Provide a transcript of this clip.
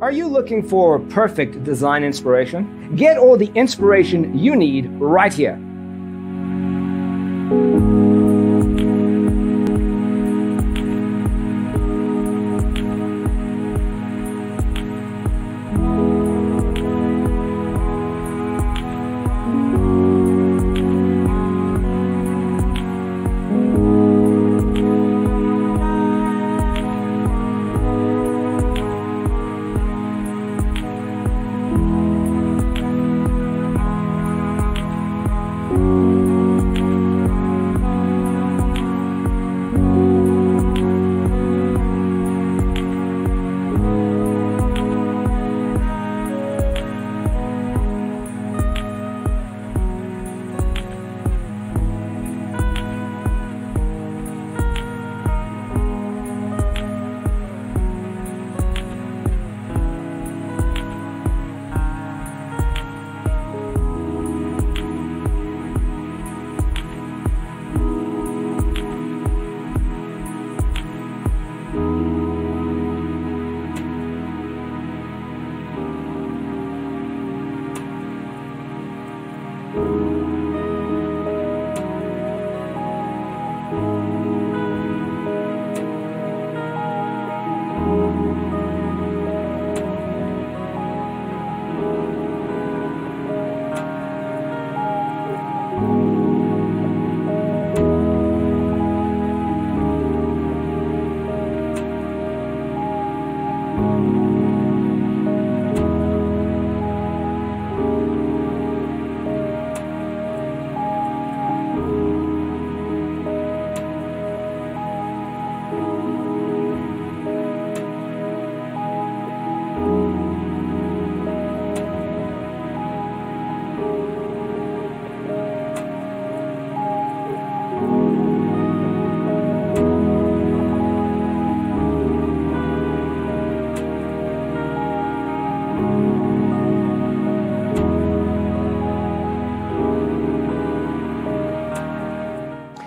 Are you looking for perfect design inspiration? Get all the inspiration you need right here.